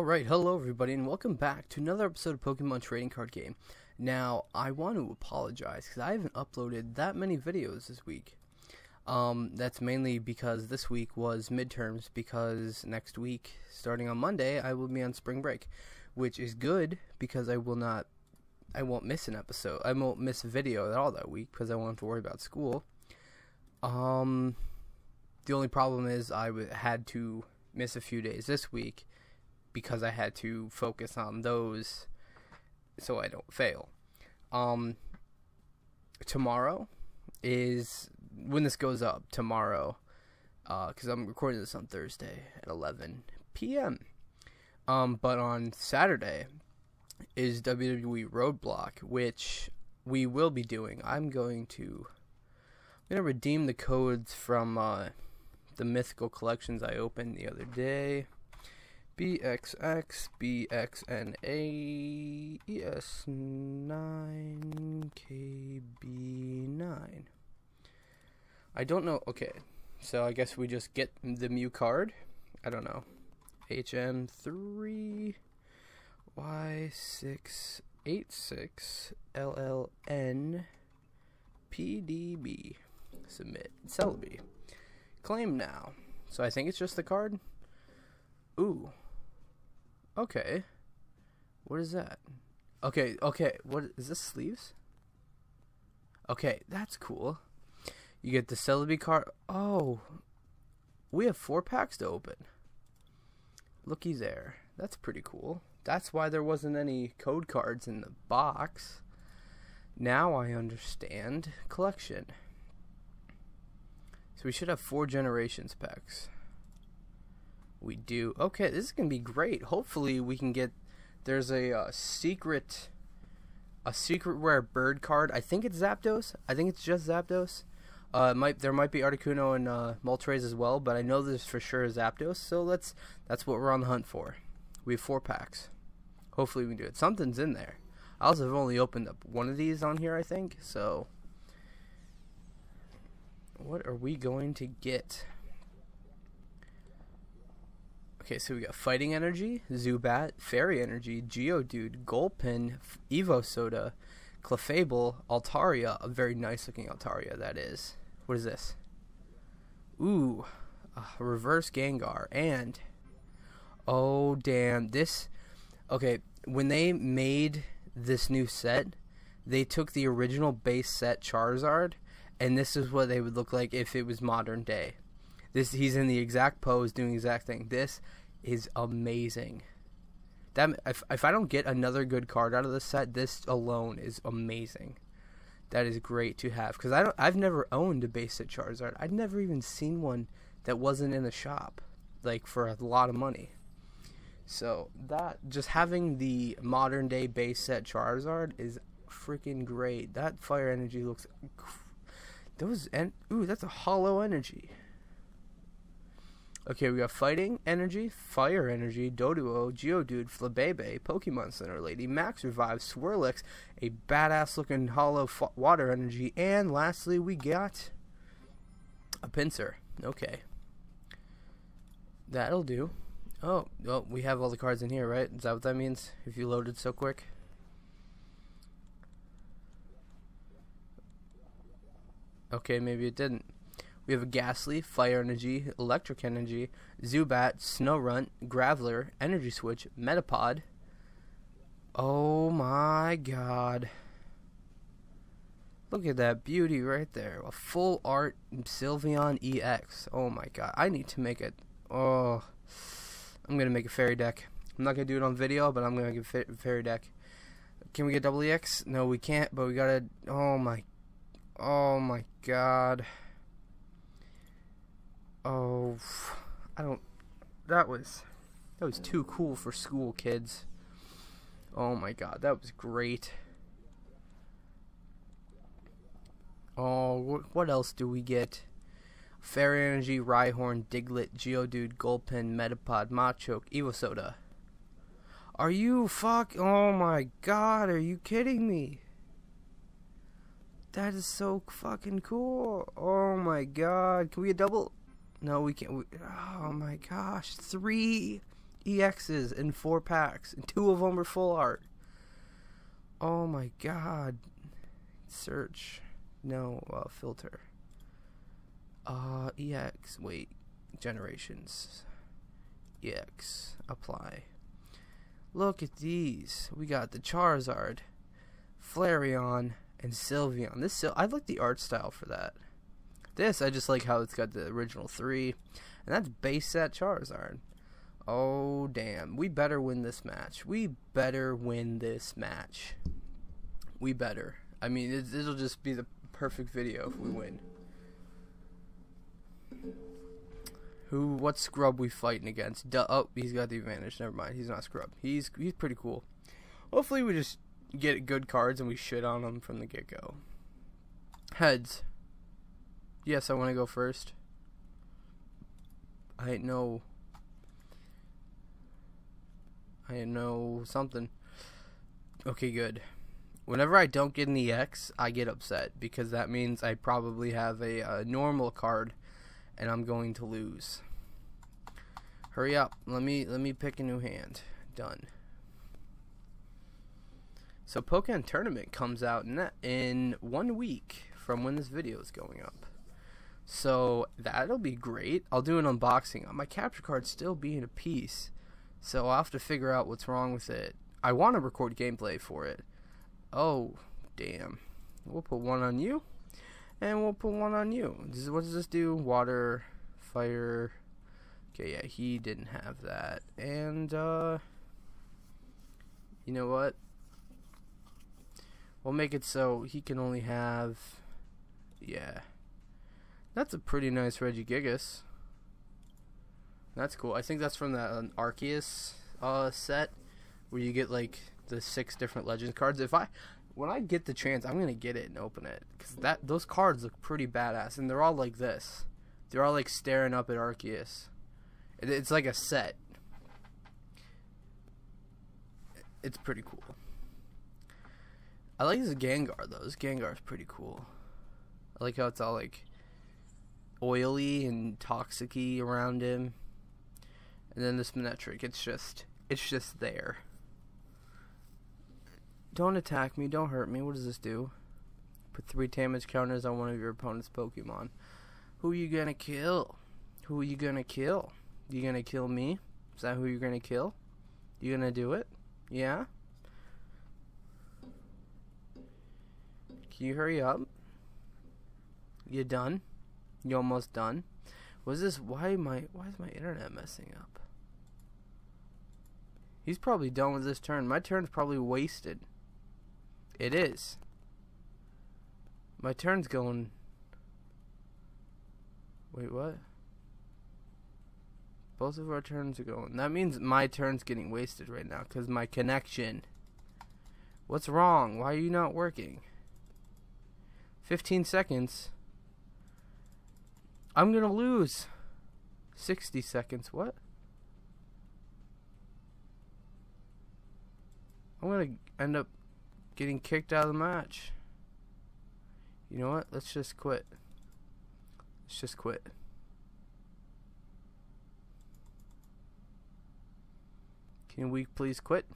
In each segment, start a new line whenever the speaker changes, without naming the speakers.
Alright, hello everybody, and welcome back to another episode of Pokemon Trading Card Game. Now, I want to apologize because I haven't uploaded that many videos this week. Um, that's mainly because this week was midterms, because next week, starting on Monday, I will be on spring break, which is good because I will not, I won't miss an episode. I won't miss a video at all that week because I won't have to worry about school. Um, the only problem is I had to miss a few days this week because I had to focus on those so I don't fail. Um, tomorrow is when this goes up tomorrow because uh, I'm recording this on Thursday at 11 p.m. Um, but on Saturday is WWE Roadblock, which we will be doing. I'm going to I'm gonna redeem the codes from uh, the mythical collections I opened the other day. BXX BXNA ES9 KB9. I don't know. Okay, so I guess we just get the Mew card. I don't know. HM3 Y686 LLN PDB. Submit. Celebi. Claim now. So I think it's just the card. Ooh. Okay. What is that? Okay, okay. What is this sleeves? Okay, that's cool. You get the Celebi card. Oh. We have four packs to open. Looky there. That's pretty cool. That's why there wasn't any code cards in the box. Now I understand collection. So we should have four generations packs. We do. Okay, this is to be great. Hopefully we can get there's a uh, secret a secret rare bird card. I think it's Zapdos. I think it's just Zapdos. Uh, might there might be Articuno and uh, Moltres as well, but I know there's for sure is Zapdos. So let's that's what we're on the hunt for. We have four packs. Hopefully we can do it. Something's in there. I also have only opened up one of these on here, I think. So what are we going to get? Okay, so we got Fighting Energy, Zubat, Fairy Energy, Geodude, Gulpin, Evo Soda, Clefable, Altaria, a very nice looking Altaria that is. What is this? Ooh, uh, Reverse Gengar, and oh damn, this. Okay, when they made this new set, they took the original base set Charizard, and this is what they would look like if it was modern day. This he's in the exact pose, doing exact thing. This is amazing. That if if I don't get another good card out of this set, this alone is amazing. That is great to have because I don't. I've never owned a basic Charizard. I've never even seen one that wasn't in the shop, like for a lot of money. So that just having the modern day base set Charizard is freaking great. That fire energy looks. Those and ooh, that's a holo energy. Okay, we got Fighting Energy, Fire Energy, Doduo, Geodude, Flabebe, Pokemon Center Lady, Max Revive, Swirlix, a badass looking holo Water Energy, and lastly we got a Pinsir. Okay. That'll do. Oh, well, we have all the cards in here, right? Is that what that means? If you loaded so quick? Okay, maybe it didn't. We have a Gastly, Fire Energy, Electric Energy, Zubat, Snorunt, Graveler, Energy Switch, Metapod. Oh my god. Look at that beauty right there. A full art Sylveon EX. Oh my god. I need to make it. Oh. I'm going to make a fairy deck. I'm not going to do it on video, but I'm going to make a fairy deck. Can we get double EX? No, we can't, but we got to. Oh my. Oh my god. Oh, I don't. That was that was too cool for school kids. Oh my god, that was great. Oh, what else do we get? Fairy Energy, Rhyhorn, Diglett, Geodude, Gulpin, Metapod, Machoke, Evosoda. Are you fuck? Oh my god, are you kidding me? That is so fucking cool. Oh my god. Can we get double? No, we can't. We, oh my gosh. Three EXs in four packs, and two of them are full art. Oh my god. Search. No, uh, filter. Uh, EX. Wait. Generations. EX. Apply. Look at these. We got the Charizard, Flareon, and Sylveon. This I like the art style for that. This I just like how it's got the original three, and that's base set Charizard. Oh damn, we better win this match. We better win this match. We better. I mean, it, it'll just be the perfect video if we win. Who? What scrub we fighting against? Duh, oh, he's got the advantage. Never mind. He's not scrub. He's he's pretty cool. Hopefully, we just get good cards and we shit on them from the get go. Heads. Yes, I want to go first. I know. I know something. Okay, good. Whenever I don't get an EX, I get upset because that means I probably have a, a normal card and I'm going to lose. Hurry up. Let me let me pick a new hand. Done. So Pokkén Tournament comes out in, in one week from when this video is going up. So that'll be great. I'll do an unboxing. My capture card's still being a piece. So I'll have to figure out what's wrong with it. I want to record gameplay for it. Oh, damn. We'll put one on you and we'll put one on you. This, what does this do? Water, fire. Okay, yeah, he didn't have that. And, uh, you know what? We'll make it so he can only have, yeah. That's a pretty nice Regigigas. That's cool. I think that's from the um, Arceus uh, set, where you get like the six different Legends cards. If I when I get the chance, I'm gonna get it and open it because that those cards look pretty badass, and they're all like this. They're all like staring up at Arceus. It, it's like a set. It's pretty cool. I like this Gengar though. This Gengar is pretty cool. I like how it's all like oily and toxicy around him. And then this Manectric, it's just it's just there. Don't attack me. Don't hurt me. What does this do? Put three damage counters on one of your opponent's Pokemon. Who are you gonna kill? Who are you gonna kill? You gonna kill me? Is that who you're gonna kill? You gonna do it? Yeah? Can you hurry up? You done? You almost done? Was this why my why is my internet messing up? He's probably done with this turn. My turn's probably wasted. It is. My turn's going... Wait, what? Both of our turns are going. That means my turn's getting wasted right now because my connection. What's wrong? Why are you not working? 15 seconds. I'm to lose. 60 seconds. What? I'm to end up getting kicked out of the match. You know what? Let's just quit. Let's just quit. Can we please quit?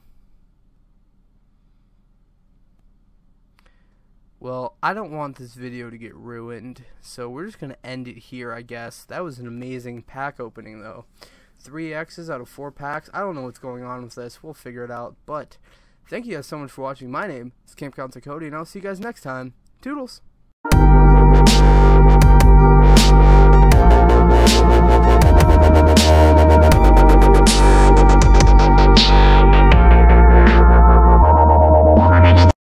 Well, I don't want this video to get ruined, so we're just going to end it here, I guess. That was an amazing pack opening, though. Three X's out of four packs. I don't know what's going on with this. We'll figure it out, but... Thank you guys so much for watching. My name is Camp Counselor Cody, and I'll see you guys next time. Toodles!